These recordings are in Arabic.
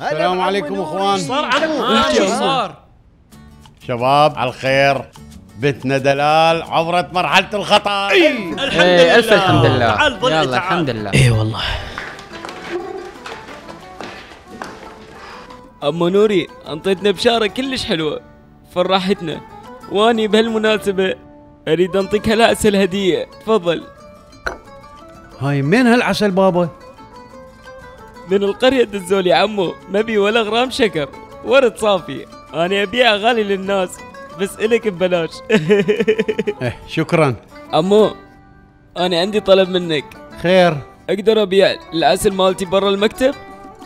السلام عليكم إخوان. صار صار؟ شباب. على الخير. بنتنا دلال عبرت مرحلة الخطأ. الحمد إيه، لله. ألف الحمد لله. تعال ضلعي يلا تعال. الحمد لله. اي والله. أما نوري أنطيتنا بشارة كلش حلوة. فرحتنا. وأني بهالمناسبة أريد أنطيك هالعسل هدية. تفضل. هاي من هالعسل بابا؟ من القرية دزولي عمو ما بي ولا غرام شكر. ورد صافي. أنا أبيعه غالي للناس بس إلك ببلاش. إيه شكرا. عمو أنا عندي طلب منك. خير. أقدر أبيع العسل مالتي برا المكتب؟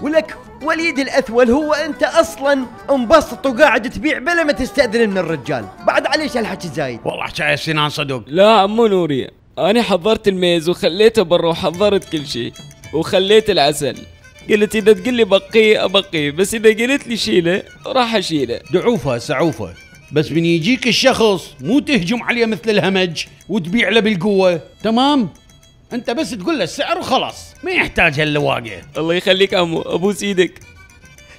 ولك وليد الأثول هو أنت أصلا انبسط وقاعد تبيع بلا ما تستأذن من الرجال. بعد عليش هالحكي زايد؟ والله حكاية سنان صدق لا عمو نوري أنا حضرت الميز وخليته برا وحضرت كل شيء وخليت العسل. قلت إذا تقول لي بقيه أبقيه بس إذا قلت لي شيلة راح أشيلة. دعوفة سعوفة. بس من يجيك الشخص مو تهجم عليه مثل الهمج وتبيع له بالقوة. تمام؟ أنت بس تقول له السعر وخلاص. ما يحتاج هاللواقع الله يخليك عمو أبوس إيدك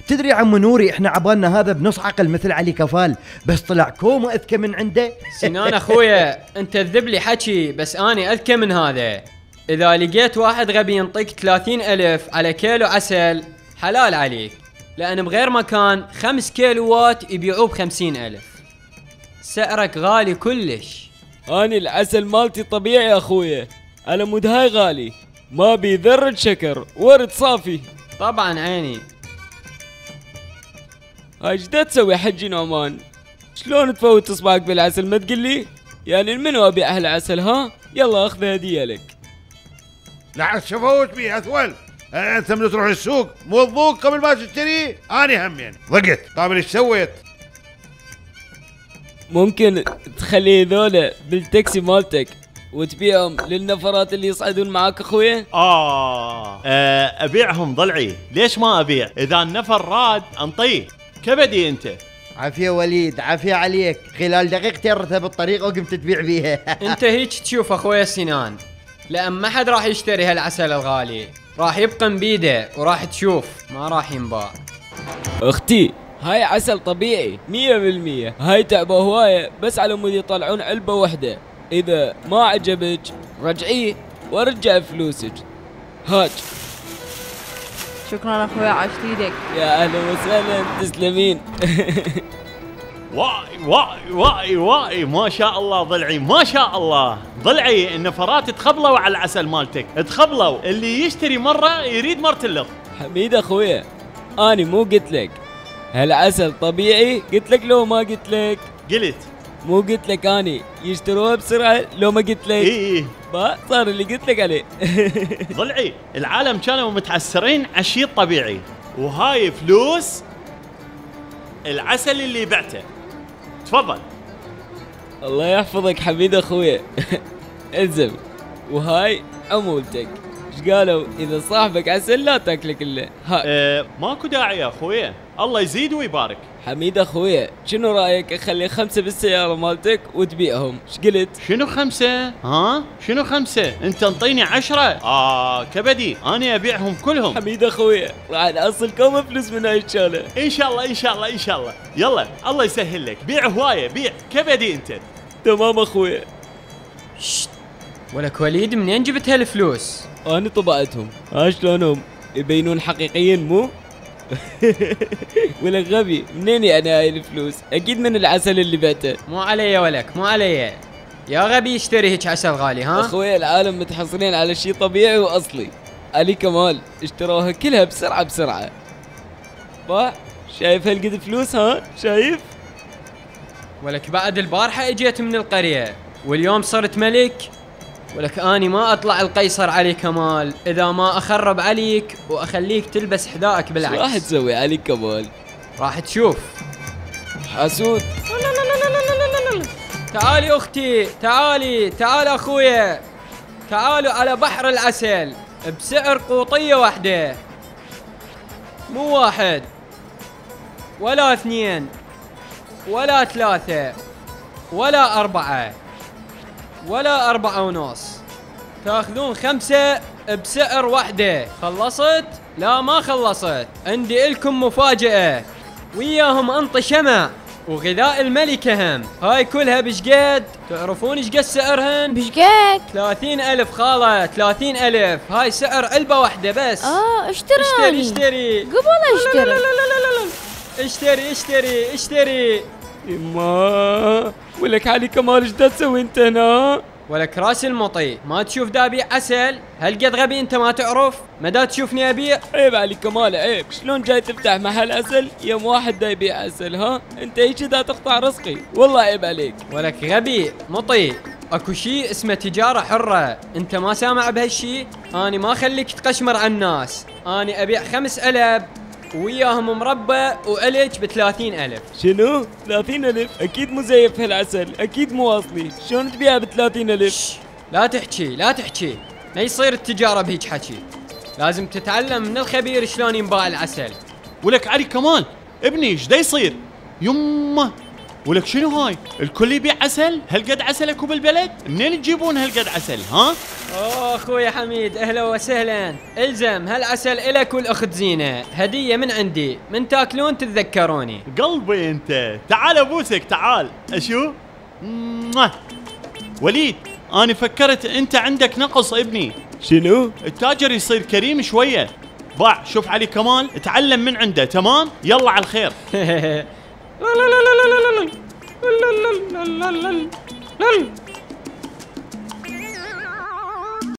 تدري يا عم نوري إحنا عبالنا هذا بنص عقل مثل علي كفال. بس طلع كوما أذكى من عنده. سنان أخويا أنت تذب لي حكي بس اني أذكى من هذا. إذا لقيت واحد غبي ينطيك 30 ألف على كيلو عسل حلال عليك. لأن بغير مكان خمس كيلوات يبيعوه بخمسين ألف. سعرك غالي كلش. أنا العسل مالتي طبيعي يا أخويا. على مود هاي غالي. ما بي ذرة شكر ورد صافي. طبعا عيني. هاي إيش دا تسوي حجي نعمان؟ شلون تفوت اصبعك بالعسل؟ ما تقول لي يعني منو ابيع هالعسل ها؟ يلا أخذ هدية لك. لا شفوت بيه اثول آه، أنت من تروح السوق. موظوك قبل ما تشتريه أنا همين ضقت قابل إيش سويت؟ ممكن تخلي ذولا بالتاكسي مالتك وتبيعهم للنفرات اللي يصعدون معاك اخويا آه. آه أبيعهم ضلعي. ليش ما أبيع؟ إذا النفر راد أنطيه. كبدي أنت. عافية وليد عافية عليك. خلال دقيقتين رتب الطريق وقمت تبيع بيها. أنت هيك تشوف اخويا سنان. لأن ما حد راح يشتري هالعسل الغالي. راح يبقى بيده وراح تشوف ما راح ينباع. أختي هاي عسل طبيعي مية بالمية. هاي تعبة هواية بس على مود يطلعون علبة واحدة. إذا ما عجبك رجعيه وارجع فلوسك هاج. شكرا اخويا عاشت إيدك. يا أهلا وسهلا تسلمين. واي واي واي واي. ما شاء الله ضلعي ما شاء الله. ضلعي النفرات تخبلوا على العسل مالتك. تخبلوا. اللي يشتري مرة يريد مرة ثلاث حميد اخويا اني مو قلت لك. هالعسل طبيعي؟ قلت لك لو ما قلت لك. قلت. مو قلت لك اني يشتروها بسرعة لو ما قلت اي لك. إي ما صار اللي قلت لك عليه. ضلعي العالم كانوا متعسرين على الطبيعي وهاي فلوس العسل اللي بعته. تفضل. الله يحفظك حميد اخويا الزم وهاي عمولتك إيش قالوا؟ إذا صاحبك عسل لا تاكله كله ها. أه ماكو داعي يا اخويا الله يزيد ويبارك. حميد اخويا شنو رأيك أخلي خمسة بالسيارة مالتك وتبيعهم؟ إيش قلت؟ شنو خمسة؟ ها؟ شنو خمسة؟ أنت انطيني عشرة؟ آه كبدي. أنا أبيعهم كلهم. حميد اخويا راح اصل كم فلوس من هاي الشغله إن شاء الله إن شاء الله إن شاء الله. يلا الله يسهل لك. بيع هواية بيع كبدي أنت. تمام اخويا ولك وليد منين جبت هالفلوس أنا طبعتهم ها شلونهم؟ يبينون حقيقيين مو؟ ولا غبي. منين يعني هاي الفلوس؟ أكيد من العسل اللي بعته. مو علي ولك مو علي. يا غبي اشتري هيك عسل غالي ها؟ اخويا العالم متحصلين على شيء طبيعي وأصلي. علي كمال اشتروها كلها بسرعة بسرعة. با شايف هالقد فلوس ها؟ شايف؟ ولك بعد البارحة اجيت من القرية واليوم صرت ملك. ولك آني ما أطلع القيصر علي كمال. إذا ما أخرب عليك وأخليك تلبس حذائك شو راح بالعكس تسوي علي كمال؟ راح تشوف. حسود تعالي أختي تعالي تعال اخويا تعالوا على بحر العسل بسعر قوطية واحدة. مو واحد ولا اثنين ولا ثلاثة ولا أربعة. ولا أربعة ونص. تاخذون خمسة بسعر وحدة. خلصت؟ لا ما خلصت. عندي لكم مفاجأة. وياهم أنطي شمع وغذاء الملكة هم. هاي كلها بشقد؟ تعرفون إيش قد سعرهن؟ بشقد. 30 ألف خالة 30 ألف. هاي سعر علبة واحدة بس. آه اشتري اشتري اشتري. قبل اشتري. اشتري اشتري اشتري. يما ولك علي كمال إيش دا تسوي أنت هنا؟ ولك راس المطي. ما تشوف دا ابيع عسل هل قد غبي أنت ما تعرف؟ ما دا تشوفني أبيع؟ عيب علي كمال عيب. شلون جاي تفتح محل عسل يوم واحد دا يبيع عسل ها؟ أنت هيك دا تقطع رزقي. والله عيب عليك. ولك غبي. مطي. أكو شيء اسمه تجارة حرة. أنت ما سامع بهالشي؟ اني ما خليك تقشمر على الناس اني أبيع خمس علب وياهم مربى وعلج ب ألف. شنو؟ 30 ألف؟ أكيد مزيف هالعسل أكيد مو أصلي. شلون تبيعها ب 30 ألف؟ شش، لا تحكي لا تحكي. ما يصير التجارة بهيج حكي. لازم تتعلم من الخبير شلون ينباع العسل. ولك علي كمال ابني إيش دا يصير؟ يمه. ولك شنو هاي؟ الكل يبيع عسل؟ هالقد عسل اكو بالبلد؟ منين تجيبون هالقد عسل ها؟ اوه أخوي حميد أهلا وسهلا الزم هالعسل الك والاخت زينه هديه من عندي من تاكلون تتذكروني قلبي انت تعال ابوسك تعال موah. وليد أنا فكرت انت عندك نقص ابني شنو التاجر يصير كريم شوية باع شوف علي كمال اتعلم من عنده تمام يلا على الخير لا لا لا لا لا لا لا لا لا لا لا لا لا لا